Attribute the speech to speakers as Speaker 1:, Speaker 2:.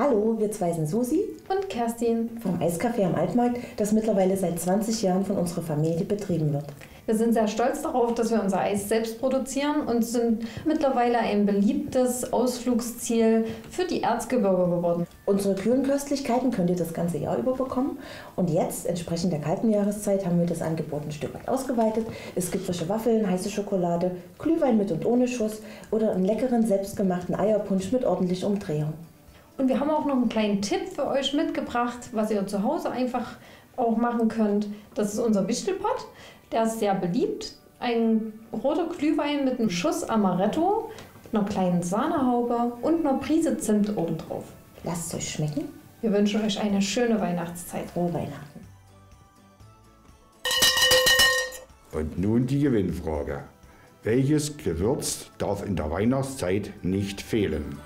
Speaker 1: Hallo, wir zwei sind Susi
Speaker 2: und Kerstin
Speaker 1: vom Eiscafé am Altmarkt, das mittlerweile seit 20 Jahren von unserer Familie betrieben wird.
Speaker 2: Wir sind sehr stolz darauf, dass wir unser Eis selbst produzieren und sind mittlerweile ein beliebtes Ausflugsziel für die Erzgebirge geworden.
Speaker 1: Unsere kühlen Köstlichkeiten könnt ihr das ganze Jahr über bekommen. Und jetzt, entsprechend der kalten Jahreszeit, haben wir das Angebot ein Stück weit ausgeweitet. Es gibt frische Waffeln, heiße Schokolade, Glühwein mit und ohne Schuss oder einen leckeren selbstgemachten Eierpunsch mit ordentlich Umdrehung.
Speaker 2: Und wir haben auch noch einen kleinen Tipp für euch mitgebracht, was ihr zu Hause einfach auch machen könnt. Das ist unser Wichtelpott. Der ist sehr beliebt. Ein roter Glühwein mit einem Schuss Amaretto, einer kleinen Sahnehaube und einer Prise Zimt obendrauf.
Speaker 1: Lasst es euch schmecken.
Speaker 2: Wir wünschen euch eine schöne Weihnachtszeit.
Speaker 1: Frohe Weihnachten.
Speaker 3: Und nun die Gewinnfrage. Welches Gewürz darf in der Weihnachtszeit nicht fehlen?